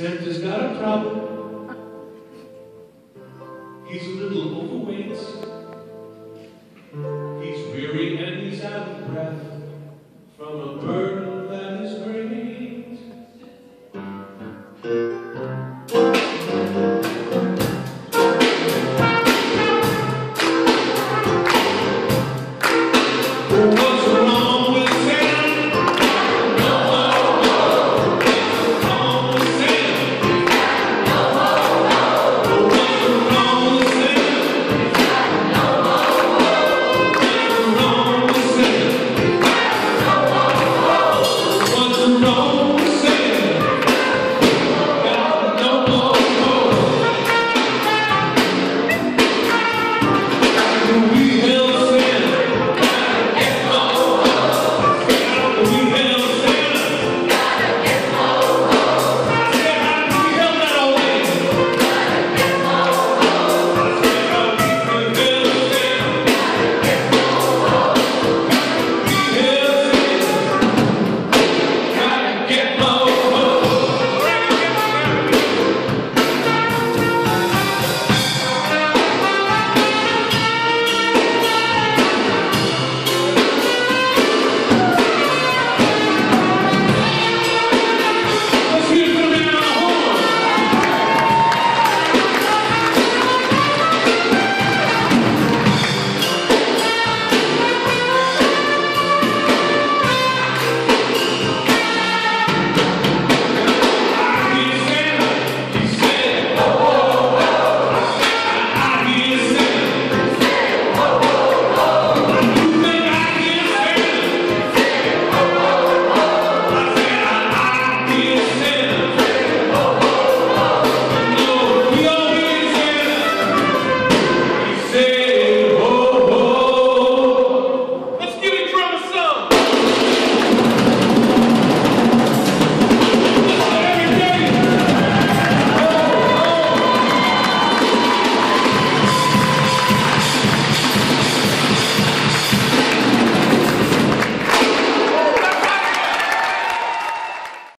Santa's got a problem. He's a little overweight. He's weary and he's out of breath from a bird.